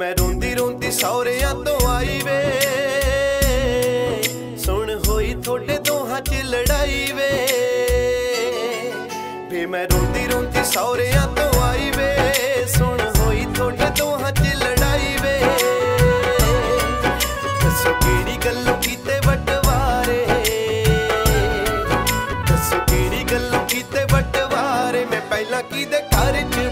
ਵੇ ਮੈਂ ਰੋਂਦੀ ਰੋਂਦੀ ਸੌਰਿਆਂ ਤੋਂ ਆਈ ਵੇ। ਸੁਣ ਹੋਈ ਤੁਹਾਡੇ ਦੋਹਾਂ 'ਚ ਲੜਾਈ ਵੇ। ਵੇ ਮੈਂ ਰੋਂਦੀ ਰੋਂਦੀ ਸੌਰਿਆਂ ਤੋਂ ਆਈ ਵੇ। ਸੁਣ ਹੋਈ ਤੁਹਾਡੇ ਦੋਹਾਂ 'ਚ ਲੜਾਈ ਵੇ। ਦੱਸੋ ਕਿਹੜੀ ਗੱਲੋਂ ਕੀਤੇ ਵਟਵਾਰੇ ਦੱਸੋ ਕਿਹੜੀ ਗੱਲੋਂ ਕੀਤੇ ਵਟਵਾਰੇ ਮੈਂ ਪਹਿਲਾਂ ਕਿਹਦੇ ਘਰ 'ਚ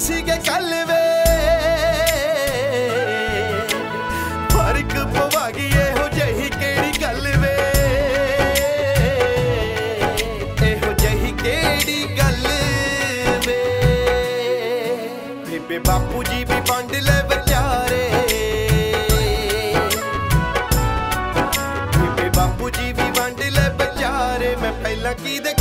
ਸੀਗੇ ਕੱਲ ਵੇ ਫ਼ਰਕ ਪਵਾ ਗਈ ਇਹੋ ਜਿਹੀ ਕਿਹੜੀ ਗੱਲ ਵੇ? ਇਹੋ ਜਿਹੀ ਕਿਹੜੀ ਗੱਲ ਵੇ? ਬੇਬੇ ਬਾਪੂ ਜੀ ਵੀ ਵੰਡ ਲੈ ਵਿਚਾਰੇ। ਬੇਬੇ ਬਾਪੂ ਜੀ ਵੀ ਵੰਡ ਲੈ ਵਿਚਾਰੇ। ਮੈਂ ਪਹਿਲਾਂ ਕੀ ਘਰ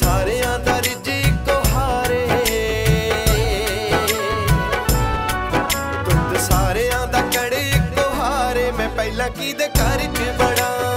ਸਾਰਿਆਂ ਦਾ ਰਿਜੀ ਕੋ ਹਾਰੇ। ਸਾਰਿਆਂ ਦਾ ਕੜੇ ਇੱਕੋ ਮੈਂ ਪਹਿਲਾਂ ਕੀ ਦੇ ਘਰ 'ਚ ਬੜਾ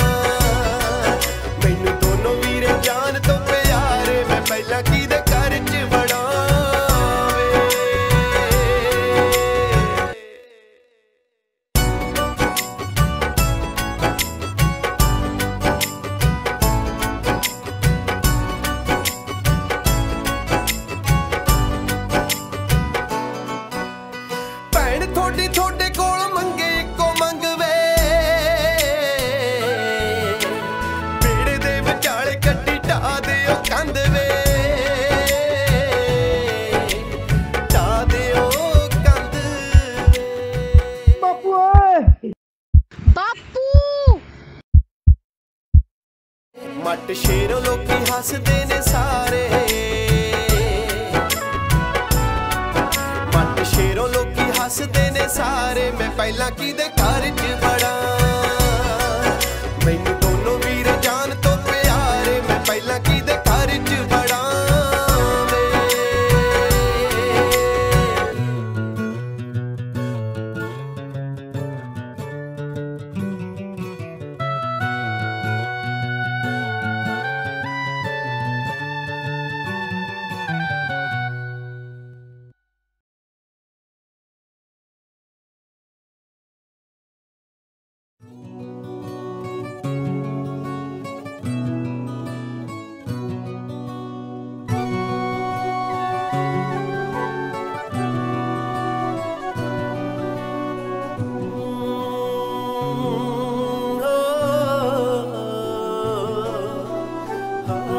ਮੱਟ ਸ਼ੇਰੋਂ ਲੋਕੀ ਹੱਸਦੇ ਨੇ ਸਾਰੇ। ਮੱਟ ਸ਼ੇਰੋਂ ਲੋਕੀ ਹੱਸਦੇ ਨੇ ਸਾਰੇ। ਮੈਂ ਪਹਿਲਾਂ ਕਿਹਦੇ ਘਰ 'ਚ ਬੜਾ oh.